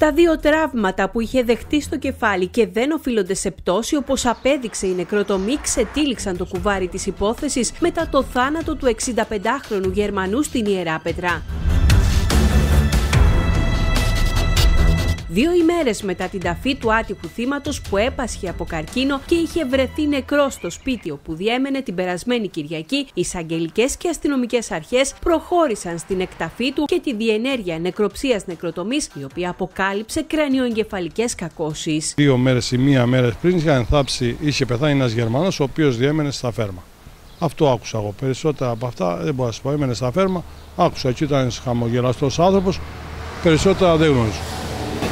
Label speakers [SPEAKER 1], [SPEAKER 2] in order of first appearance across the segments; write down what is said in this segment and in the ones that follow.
[SPEAKER 1] Τα δύο τραύματα που είχε δεχτεί στο κεφάλι και δεν οφείλονται σε πτώση, όπως απέδειξε η νεκροτομή, ξετύλιξαν το κουβάρι της υπόθεσης μετά το θάνατο του 65χρονου Γερμανού στην Ιερά Πετρά. Δύο ημέρες μετά την ταφή του άτυχου θύματος που έπασχε από καρκίνο και είχε βρεθεί νεκρός στο σπίτι όπου διέμενε την περασμένη Κυριακή, οι εισαγγελικές και αστυνομικές αρχές προχώρησαν στην εκταφή του και τη διενέργεια νεκροψίας νεκροτομής, η οποία αποκάλυψε κρανιοεγκεφαλικές κακώσεις.
[SPEAKER 2] Δύο μέρες ή μία μέρα πριν είχαν θάψει, είχε πεθάνει ένας Γερμανός ο οποίος διέμενε στα φέρμα. Αυτό άκουσα εγώ. Περισσότερα από αυτά δεν μπορώ να σας πω. Έμενε στα φέρμα, άκουσα εκεί ήταν χαμογελαστός άνθρωπος. Περισσότερα δεν γνωρίζω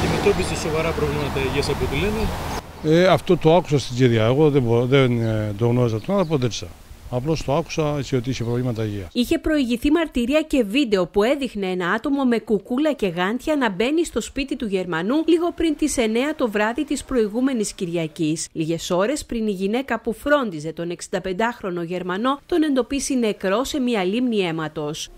[SPEAKER 3] αντιμετώπισε σοβαρά προβλήματα υγείας από ό,τι λένε.
[SPEAKER 2] Ε, αυτό το άκουσα στην κυρία. Εγώ δεν, μπορώ, δεν ε, το γνώριζα τον άνθρωπο, δεν ξέρω. Απλώς το άκουσα έτσι ότι είχε προβλήματα υγείας.
[SPEAKER 1] Είχε προηγηθεί μαρτυρία και βίντεο που έδειχνε ένα άτομο με κουκούλα και γάντια να μπαίνει στο σπίτι του Γερμανού λίγο πριν τις 9 το βράδυ της προηγούμενης Κυριακής. Λίγες ώρες πριν η γυναίκα που φρόντιζε τον 65χρονο Γερμανό τον εντοπίσει νεκρό σε μια λίμνη αίματος.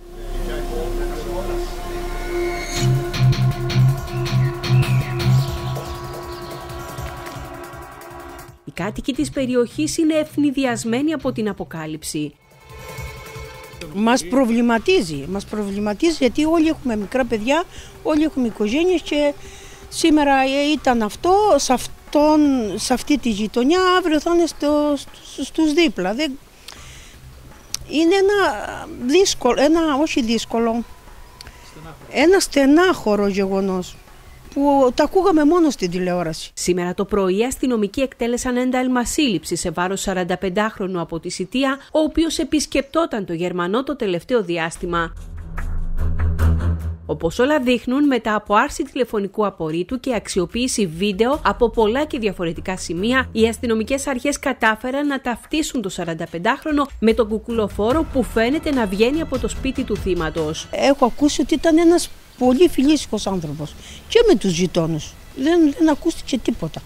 [SPEAKER 1] Κάτοικοι της περιοχής είναι ευνηδιασμένοι από την αποκάλυψη.
[SPEAKER 4] Μας προβληματίζει, μας προβληματίζει γιατί όλοι έχουμε μικρά παιδιά, όλοι έχουμε οικογένειες και σήμερα ήταν αυτό, σε, αυτόν, σε αυτή τη γειτονιά, αύριο θα είναι στο, στους δίπλα. Δεν... Είναι ένα δύσκολο, ένα όχι δύσκολο, ένα στενάχωρο γεγονός που τα ακούγαμε μόνο στην τηλεόραση.
[SPEAKER 1] Σήμερα το πρωί οι αστυνομικοί εκτέλεσαν ένταλμα σύλληψη σε βάρος 45χρονου από τη Σιτία, ο οποίος επισκεπτόταν το Γερμανό το τελευταίο διάστημα. Όπως όλα δείχνουν, μετά από άρση τηλεφωνικού απορρίτου και αξιοποίηση βίντεο από πολλά και διαφορετικά σημεία, οι αστυνομικές αρχές κατάφεραν να ταυτίσουν το 45χρονο με τον κουκουλοφόρο που φαίνεται να βγαίνει από το σπίτι του θύματος.
[SPEAKER 4] Έχω ακούσει ότι ήταν ένας πολύ φιλήσυχος άνθρωπος και με τους γειτόνους. Δεν, δεν ακούστηκε τίποτα.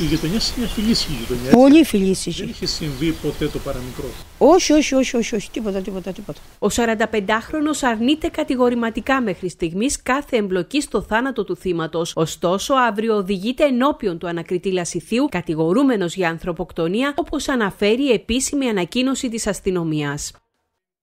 [SPEAKER 3] Η γειτονιά είναι μια φιλήσυχη γειτονιά.
[SPEAKER 4] Πολύ φιλήσυχη.
[SPEAKER 3] Δεν είχε συμβεί ποτέ το παραμικρό.
[SPEAKER 4] Όχι, όχι, όχι, όχι, όχι, τίποτα, τίποτα, τίποτα.
[SPEAKER 1] Ο 45χρονο αρνείται κατηγορηματικά μέχρι στιγμής κάθε εμπλοκή στο θάνατο του θύματος. Ωστόσο, αύριο οδηγείται ενώπιον του ανακριτή Λασιθίου, κατηγορούμενος για ανθρωποκτονία, όπως αναφέρει η επίσημη ανακοίνωση της αστυνομίας.